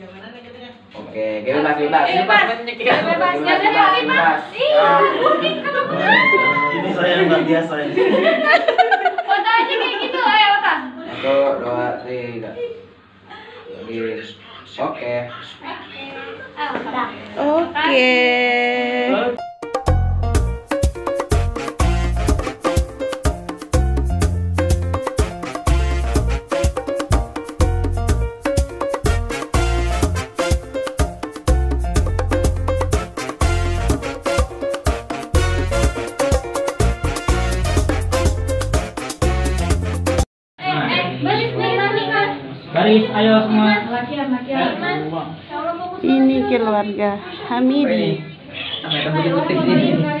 Oke, bebas, bebas. Bebas. Bebas. Bebas. Iya. Ini saya yang luar biasa ini. Foto aja kayak gitu. Ayo foto. Satu, dua, tiga. Lagi. Oke. Ayo foto. Oke. Ayo semua. Lakian, lakian. Ya. Ini keluarga Hamidi.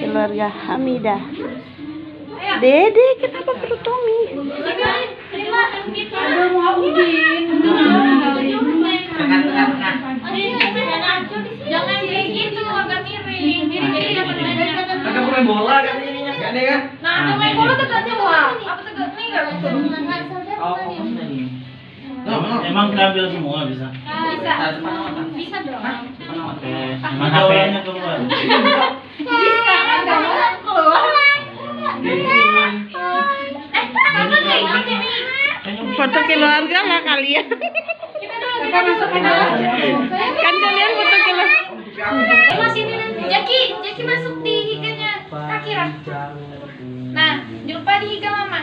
Keluarga Hamidah. Ayo. Dede, kenapa perut Tommy? Jangan gitu, agak miring. Miring jadi dapat banyak. Kakak main bola ini Gak ada kan? Nah, ada main bola tegaknya wah. Apa tegak nih enggak langsung. Oh, ini. Emang kambil semua bisa. Bisa. Bisa dong. Oke. Emang HP-nya keluar. Bisa. Ada orang keluar. Foto keluarga lah kalian. Kita dulu, kita masuk ke dalam. Kan kalian foto keluarga. Mas ini nanti. Jaki, Jaki masuk di higanya kaki Ram. Nah, jumpa di higa mama.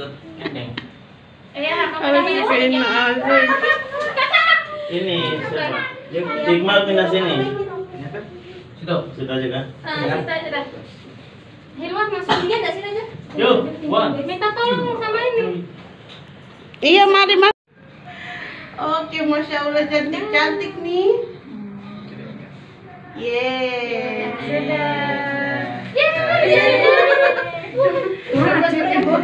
Ikut. Iya, kamu Harus bikin aja. Ini siapa? Pindah sini. Situ. Situ aja kan? Ah, kita aja dah. Hilwan masuk dia enggak sini aja? Yuk, one. Minta tolong sama ini. Iya, mari mas. Oke, masya Allah cantik cantik nih. Yeay. Kakak ikut.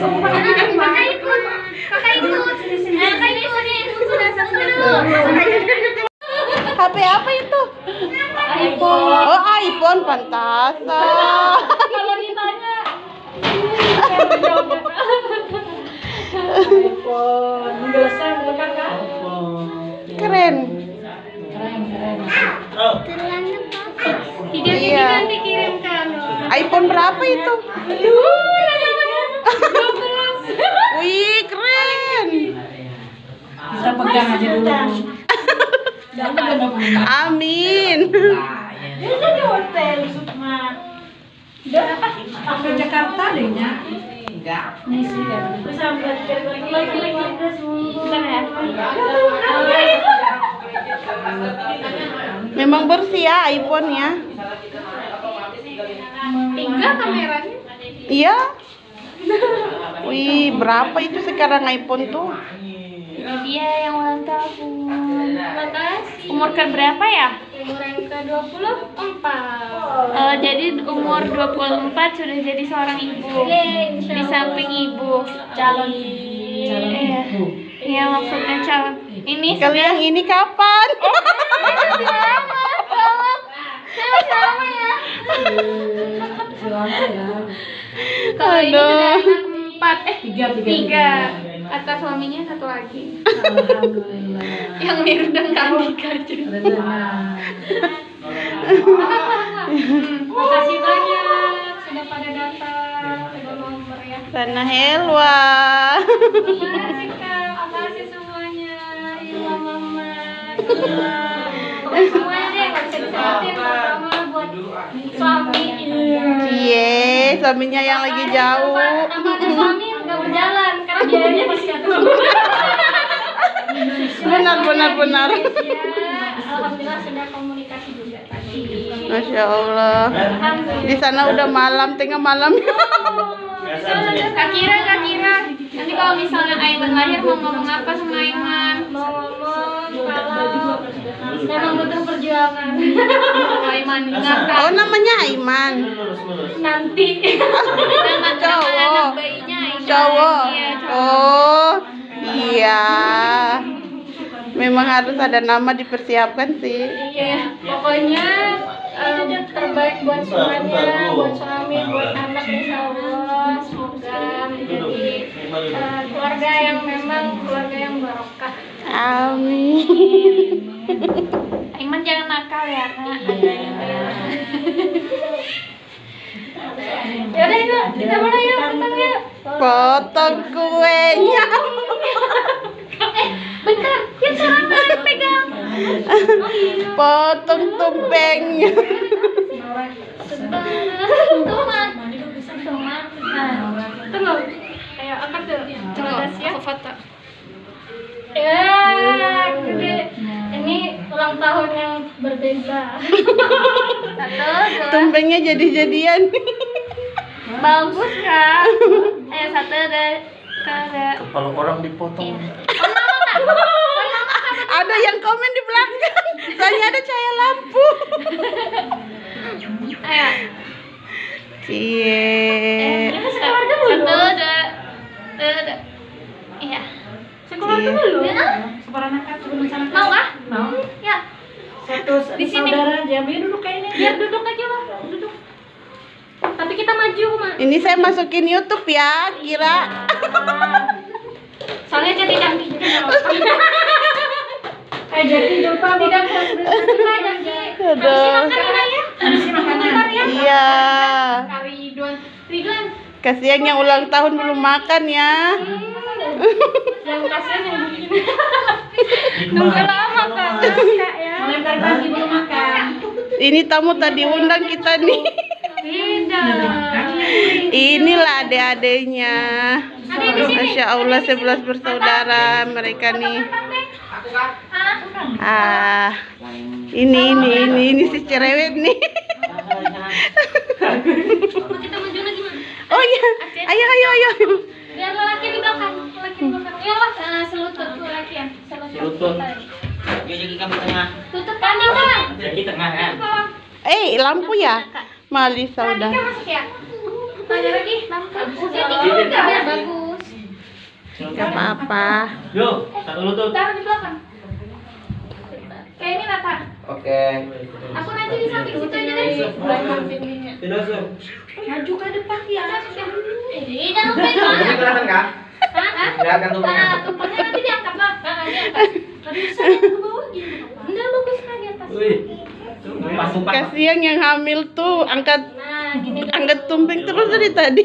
Kakak ikut. Kakak ikut nih. Sudah satu dulu. HP apa itu? iPhone. Oh, iPhone pantasan. Kalau ditanya Keren. Oh, Tiga tiga Iya. nanti kirimkan. iPhone berapa itu? Wih, keren. Kita pegang aja dulu. Amin. Dia di hotel Sukma. Udah apa? Ke Jakarta deh nya. Enggak. Nih sih kan. Sampai. Memang bersih ya iPhone-nya. Tiga kameranya. Iya. Wih, berapa itu sekarang iPhone tuh? Ini dia yang ulang tahun. Makasih. Umur ke berapa ya? Umur yang ke 24. Eh, jadi umur 24 sudah jadi seorang ibu. Di samping ibu. Calon Iya. Iya, maksudnya calon. Ini Kalian ini kapan? masih lama. Masih lama ya. Kalau ini Aduh. sudah anak empat, eh Tiga, tiga, tiga. Kata suaminya satu lagi. Alhamdulillah. Yang mirip dan Kandika juga. Hmm, Makasih banyak sudah pada datang, sudah mau meriah. Sana Helwa. Makasih kak, makasih semuanya. Iya mama. Semuanya deh, nggak bisa disebutin. Pertama buat suami. Cie, suaminya yang lagi jauh. Nama ada suami nggak berjalan karena biayanya masih ada. Benar, benar, benar. Alhamdulillah sudah komunikasi juga tadi. Masya Allah. Di sana udah malam, tengah malam. Kak Kira, Kak Kira. Nanti kalau misalnya Aiman lahir mau ngomong apa sama Aiman? Mau ngomong kalau memang butuh perjuangan. Aiman Oh, ingatkan namanya Aiman. Nanti. Nama anak bayinya. Cowok. Iya, cowok. Oh, iya. Memang harus ada nama dipersiapkan sih. Iya, pokoknya em, terbaik buat semuanya, buat suami, buat anak insya Allah. Semoga menjadi eh, keluarga yang memang keluarga yang barokah. Amin. Iman jangan nakal ya, Kak. Yaudah yuk, kita mulai yuk. Potong kuenya. Eh, bentar, ya serangan pegang. Oh iya. Potong tumpengnya. Tuh, Man. Tuh, Man. Nah, tunggu. Ayo, angkat dulu. Coba aku foto. Ya, gede. Ini ulang tahun yang berbeda. Satu, dua. Tumpengnya jadi-jadian. Bagus, Kak. Ayo, satu, dua, tiga. Kalau orang dipotong. Iya. Ada yang komen di belakang. Soalnya ada cahaya lampu. Ayo. Cie. Kita sekeluarga dulu. Satu, dua, dua. Iya. Sekeluarga Iya. dulu. Ya. Sebelum sana. Mau kah? Mau. Ya. Satu Di sini. saudara aja. Biar duduk kayak ini. Biar duduk aja. Tapi kita maju, Ma. Ini saya masukin YouTube ya, kira. Soalnya jadi cantik juga nggak apa-apa. Eh jadi lupa Tidak tidak ya. Ya. Iya. Kali Ridwan. Ridwan. Kasihan yang ulang tahun belum makan ya. Yang kasihan yang bikin. Nunggu lama, Kak. ya. Mulai pagi belum makan. Ini tamu tadi undang kita nih. Inilah adik-adiknya. Masya Allah sebelas bersaudara mereka nih. Ah. Ini ini ini ini si cerewet nih. Mau kita maju lagi, Ma. Oh iya, ayo ayo ayo. Biar lelaki di belakang. Lelaki di belakang. Ya lah, eh, selutut tuh lelaki ya. Selutut. Yuk jadi kamu tengah. Tutup kanan, Kak. Jadi tengah kan. Bawah. Eh lampu ya, Malisa Tadi udah. masuk ya? Lagi? Jadi kita biar bagus. Gak apa-apa. Yuk, satu lutut. Taruh di belakang. Kayak ini Nata. Oke. Aku nanti di samping situ aja deh. Tidak. Maju ke depan ya. Jangan lupa itu. Ini kelihatan kan? Hah? Kelihatan tumpengnya. Nah, tumpengnya nanti diangkat lah. Nah, bisa ke bawah gini. Enggak bagus lah di atas. Kasihan yang hamil tuh angkat Nah, gini. angkat tumpeng terus dari tadi.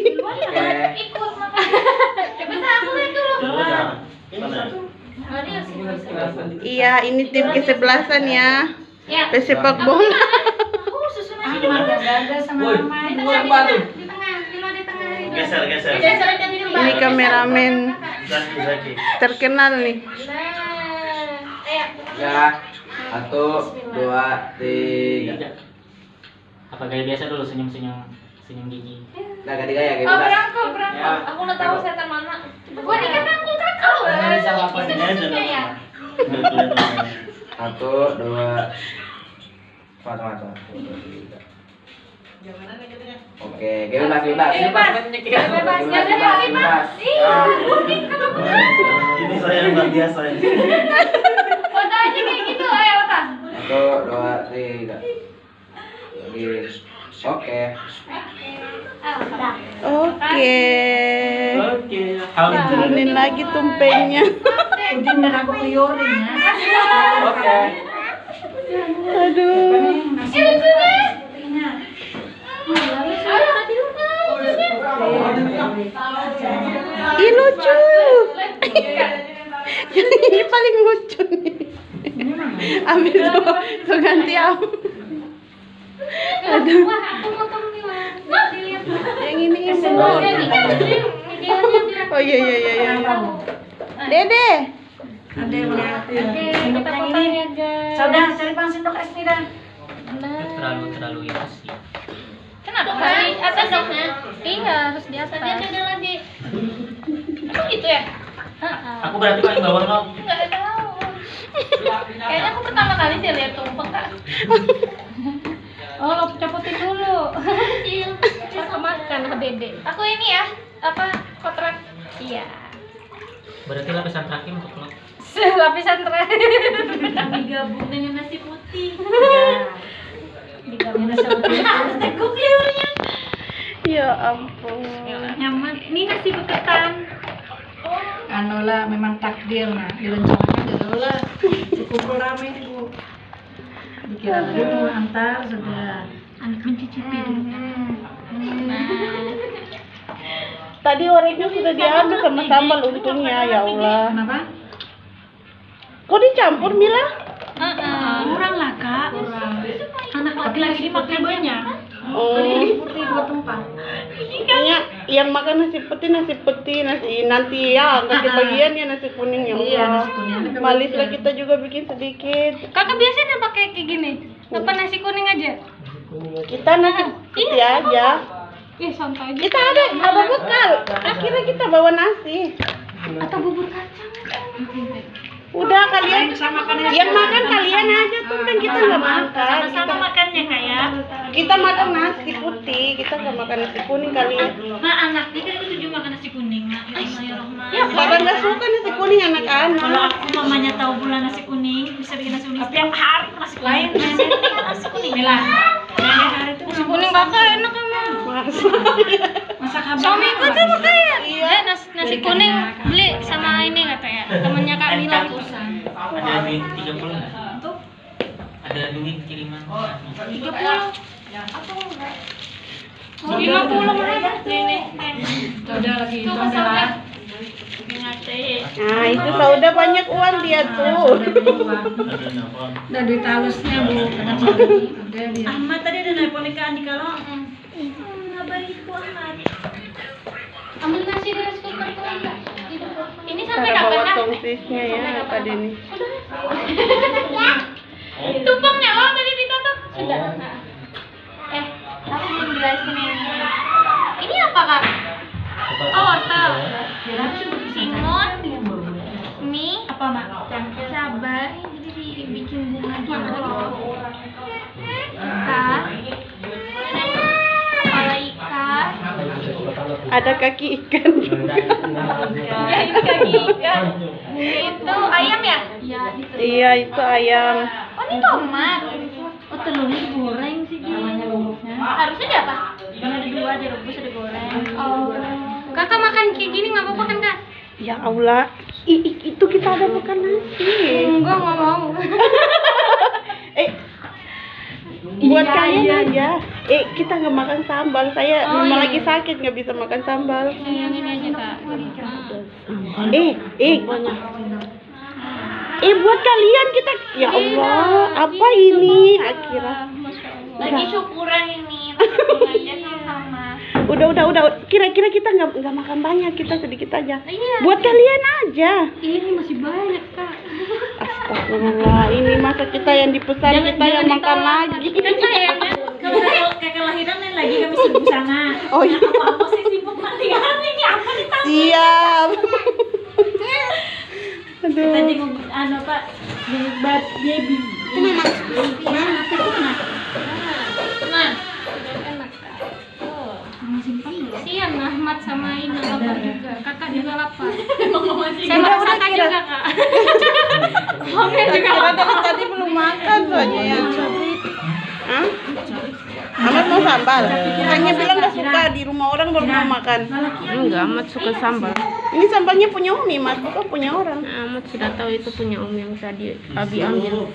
Iya, ini tim kesebelasan ya. Ya. Pesepak bola. Geser, geser. Ini kameramen terkenal nih. Ya. Satu, dua, tiga. Apa kayak biasa dulu senyum-senyum senyum gigi. Nah, ganti gaya, kayak Oh, berangkul, berangkul. Ya. Aku udah tahu setan mana. Gua ini kan berangkul kakak. Nggak bisa maksudnya ya. Satu, dua. Mata, mata. Satu, dua, tiga. Oke. Bebas. Bebas, Bebas, bebas, ya udah, bebas. Iya, ini aku. Ini saya yang luar biasa ini. Foto aja kayak gitu, ayo foto. Satu, dua, tiga. Lagi. Oke. Oke. Oke. Turunin lagi tumpengnya. Dan aku keliorin ya. Oke. Aduh. Eh, lucu lu Ih lucu. Ini paling lucu nih. Ambil tuh, tuh ganti aku. Aduh. Wah, aku motong nih, Wah. Dilihat. Yang ini ibu. Oh, ini kan. Oh iya iya iya iya. Dede. Ada yang. Oke, kita potong ya, guys. Saudara cari bang sendok es nih dah. Nah. Terlalu terlalu itu sih. Kenapa? Di atas doknya? Iya, harus di atas. Tadi ada lagi. Emang gitu ya? Aku berarti paling bawah lo. Enggak tahu. Kayaknya aku pertama kali dia lihat tumpeng kak. Oh, lo copotin dulu. Kecil. Aku makan ke dede. Aku ini ya, apa kontrak? Iya. Berarti lapisan terakhir untuk lo. Lapisan terakhir. Digabung dengan nasi putih. Digabung sama teguk liurnya. Ya ampun. Nyaman. Ini nasi beketan. Lah memang takdir nah direncanakan lah. kumpul rame bu. Dikira tadi mau antar sudah. Anak mencicipi dulu. Nah, Tadi orangnya sudah diambil sama sambal untungnya ya Allah. Kenapa? Kok dicampur Mila? Heeh. Kurang lah kak. Kurang. anak laki-laki makan banyak. Oh, Putih dua tempat. kayaknya yang makan nasi putih nasi putih nasi nanti ya nggak bagian ya nasi kuning ya Iya, nasi kuning. Malis lah kita juga bikin sedikit. Kakak biasanya pakai kayak gini. Apa nasi kuning aja? Kita nasi putih aja. Ih, santai aja. Kita ada ada bekal. Akhirnya kita bawa nasi. Atau bubur kacang. Udah kalian Sama yang makan kalian aja tuh kan kita nggak makan. Kita, makannya kayak. kita makan nasi putih, kita nggak makan nasi kuning kalian. Nah, anaknya kan itu juga makan nasi kuning. Nah, Ya, pada nggak suka nasi kuning Kalau anak-anak. aku mamanya tahu bulan nasi kuning, bisa bikin nasi kuning setiap hari nasi kuning. nasi kuning. Hari itu nasi kuning kakak enak emang. Masak apa? Suamiku tuh makanya iya. nasi, nasi kuning beli sama ini katanya temennya Kak Mila Ada duit 30 nggak? Ada duit kiriman. tiga puluh lima puluh mereka ini Udah lagi tuh hitung kesel lah. Ingatnya. Nah, itu Sauda banyak uang dia tuh. Ada apa? Udah duit halusnya bu. Kadang Udah dia. Ahmad tadi ada nelpon ke Andi kalau nasi enggak? Ini sampai Cara kapan bawa kak? tongsisnya ya Pak Denny. Tumpengnya oh tadi ditutup sudah. Eh, aku belum jelasin ini. Ini apa kak? Oh wortel. Simon, mie, apa mak? Cabai, jadi dibikin bunga gitu loh. Ada kaki ikan juga. Ya ini kaki ikan. Itu ayam ya? Iya itu. Iya, itu ayam. Oh ini tomat. Oh telurnya digoreng sih namanya. Harusnya di apa? Ada dua direbus ada goreng. Oh. Kakak makan kayak gini nggak apa-apa kan kak? Ya Allah, I- i- itu kita ada makan nasi. Enggak nggak mau. Eh, buat Iya, kalian iya. aja. Eh, kita nggak makan sambal. Saya Oh, memang iya. lagi sakit nggak bisa makan sambal. Yang ini aja kak. Eh, eh, eh buat kalian kita. Ya Allah, apa ini? Akhirnya. Lagi syukuran ini. Udah, udah, udah. Kira-kira kita nggak nggak makan banyak. Kita sedikit aja. Iya. Buat kalian aja. Ini masih banyak kak. Astagfirullah, ini masa kita yang dipesan kita yang makan lagi. Kan Kalau kayak kelahiran lain lagi kami sibuk sana. Oh iya. Apa sih sibuk mandian ini apa nih? Siap. Tadi Aduh. ngomong anu Pak, bad baby. Nah, enak kak. Siang Ahmad sama Ina lapar juga. Kakak juga lapar. Saya merasakan juga kak. Mami juga lapar. tadi belum makan soalnya ya. Amat mau sambal. Hanya bilang nggak suka di rumah orang baru mau makan. Enggak, Amat suka sambal. Ini sambalnya punya Umi, Mas, bukan punya orang. Amat sudah tahu itu punya Om yang tadi Abi ambil.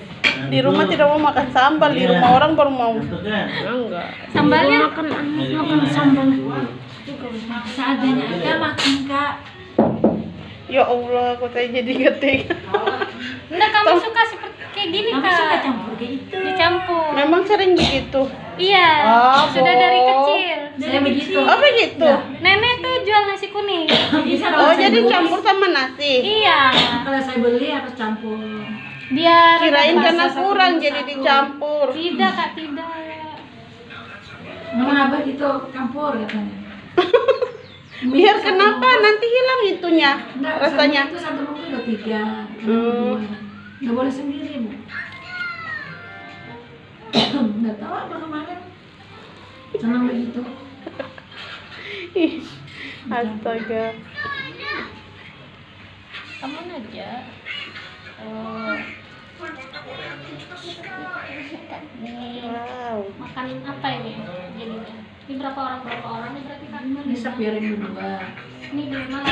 Di rumah tidak mau makan sambal, di rumah orang baru mau. Enggak. Sambalnya Makan Amat makan sambal. Seadanya aja makan Kak. Ya Allah, kok saya jadi ngetik. Enggak kamu suka seperti kayak gini Kami kak. suka campur kayak gitu. Dicampur. Memang sering begitu. Iya. Ah, Sudah dari Bo. kecil. Saya begitu. Oh begitu. Nenek tuh jual nasi kuning. Bisa Oh jadi campur sama nasi. Iya. Kalau saya beli harus campur. Biar Kirain karena kurang jadi dicampur. tidak kak tidak. Nama abah gitu campur katanya. Biar kenapa nanti hilang itunya Enggak, rasanya. Itu satu minggu udah tiga. Hmm. Nggak boleh sendiri bu. Nggak tahu apa kemarin. Senang begitu. Ih, Astaga. Kamu aja. Oh. Wow. Makan apa ini jadinya? Ini berapa orang berapa orang nih berarti kan? Bisa piring berdua. Ini di mana?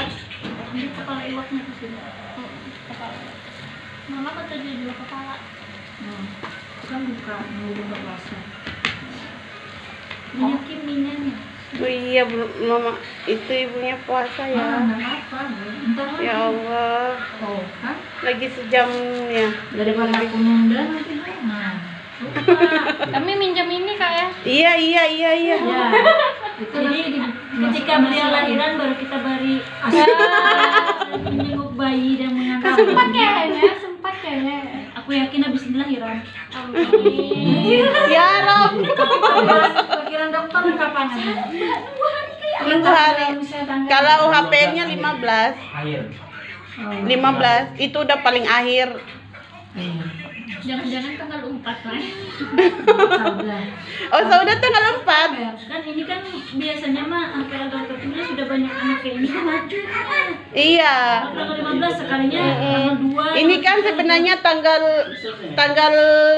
Ini kepala iwaknya di sini. Hmm, kepala. Mama kata dia dua kepala. Hmm. Kan buka mau buka puasa. Minyak kimia nih. Oh iya, mama itu ibunya puasa Ah, ya. apa. Entar Ya Allah, Oh, kan? lagi sejam ya. Daripada aku nunda nanti. Nah. Kami minjam ini. Iya iya iya iya. Ya. Jadi ketika beliau lahiran baru kita beri menyenguk bayi dan mengantar. Sempat kayaknya, sempat kayaknya. Aku yakin habis ini lahiran. Amin. Ya Rob. Pikiran dokter kapan? Minggu hari. Kalau UHP-nya 15. Air. 15 itu udah paling akhir. Jangan-jangan tanggal 4 lah. oh, saudah tanggal 4. Ya, kan ini kan biasanya mah hampir agak ini sudah banyak anak kayak ini maju. Iya. Tanggal 15 sekalinya mm -hmm. tanggal 2. Ini kan sebenarnya tanggal tanggal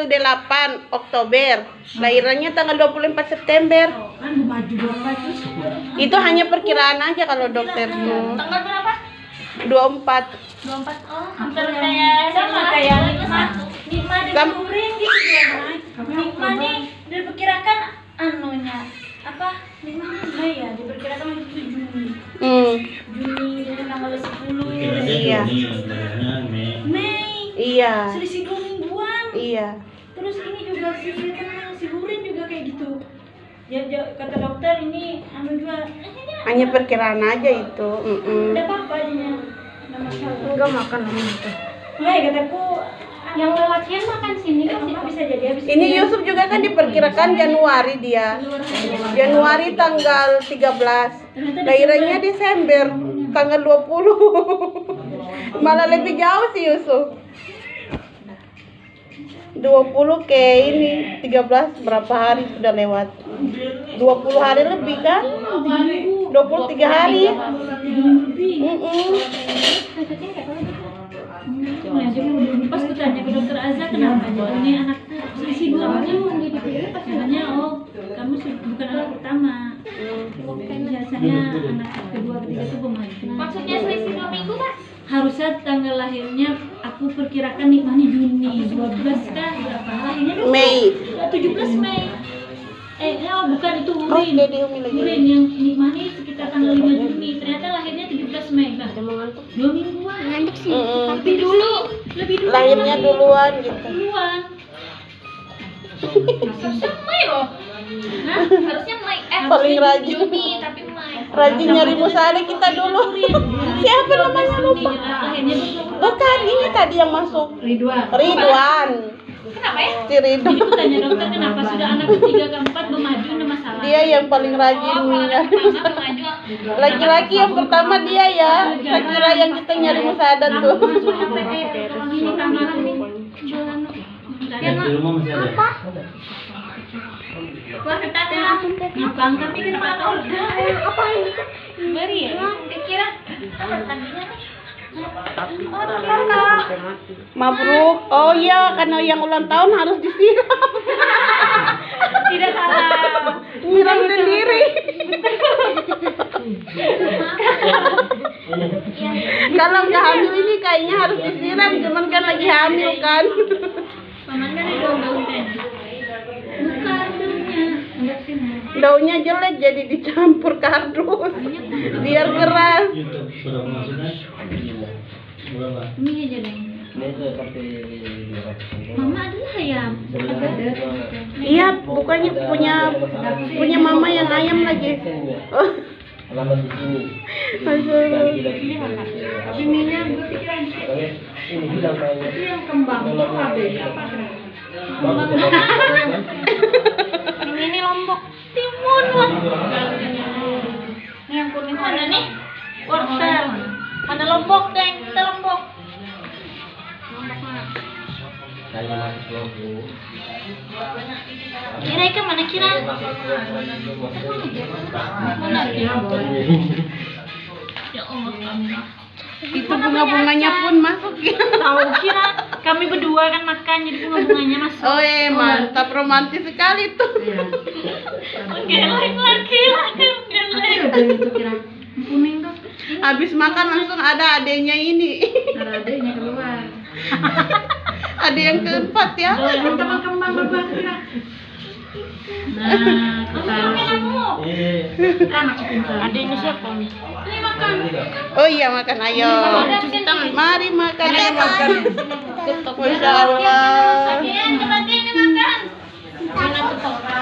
8 Oktober. Lahirannya tanggal 24 September. Oh, kan maju maju. Itu hanya perkiraan aja kalau dokter tuh. Tanggal berapa? 24. 24. Oh, hampir kayak sama kayak nikmat dari kuring gitu ya nikmatnya diperkirakan anunya apa nikmatnya ya. Diperkirakan itu Juni hmm. Juni dari tanggal 10 iya. Mei. Iya. Selisih dua mingguan. Iya. Terus ini juga si tenang si kuring juga kayak gitu. Ya, ya, kata dokter ini anu juga. Hanya perkiraan aja itu mm -mm. apa-apa aja ya. enggak makan lama itu Wah, ya, kataku yang lelakian makan sini kan bisa jadi habis Ini Yusuf juga kan diperkirakan Januari dia. Januari tanggal 13. Lahirannya Desember tanggal 20. Malah lebih jauh sih Yusuf. 20 ke ini 13 berapa hari sudah lewat 20 hari lebih kan 23 hari Mm-mm. Nah, jadi pas aku tanya ke dokter Azza kenapa ini anak selisih dua minggu katanya oh kamu bukan anak pertama. Biasanya anak kedua ketiga itu pemaju Maksudnya selisih 2 minggu pak? harusnya tanggal lahirnya aku perkirakan nikmahnya Juni. 12 kan berapa? Lahirnya? Mei. Ya, 17 Mei. Eh oh, bukan itu oh Urin lagi. Urin yang nikmahnya sekitar tanggal 5 Juni. Ternyata lahirnya 17 Mei nah dua mingguan Ngantuk sih. Tapi dulu, lebih dulu. lahirnya duluan gitu duluan Harusnya Mei loh. Hah? Harusnya Mei. Eh, Paling rajin. Juni, tapi Mei. rajin nyari musale kita dulu siapa namanya lupa bukan ini tadi yang masuk Ridwan. Ridwan Kenapa ya? si Ridwan Jadi aku tanya dokter kenapa sudah anak ketiga keempat memaju. Dia yang paling rajin Oh, nyari musada. laki-laki yang pertama dia ya saya kira yang kita nyari musadat tuh di rumah masih ada. Kan apa? Beri ya? Oh, ternyata. mabruk oh iya karena yang ulang tahun harus disiram Tidak salah. Nyiram sendiri. kalau nggak hamil ini kayaknya harus disiram cuman kan lagi hamil kan. Kan daunnya. Jelek jadi dicampur kardus. Biar keras? Ini aja deh. Ini tuh sampai 200. Mama adalah ayam. iya bukannya punya punya mama yang ayam lagi oh Alamat di sini. Masya Allah. Tapi minyak gue pikiran Ini bilang kayaknya. itu yang kembang tuh apa ini lombok timun lah. Ini yang kuning mana nih? Wortel. Mana lombok, Deng? Kita lombok. Kayaknya masih logo. Kira ikan mana kira? Ya Allah. itu bunga-bunganya pun masuk ya Tahu kira kami berdua kan makan jadi bunga-bunganya masuk. oh eh mantap romantis sekali tuh Geleng lagi lagi geleng. itu kira kuning tuh. habis makan langsung ada adenya ini Ada adiknya keluar. ada yang keempat ya? Kembang-kembang nah kita ini makan. Oh iya makan. Ayo. Mari makan. Makan. Masya Allah. Makan.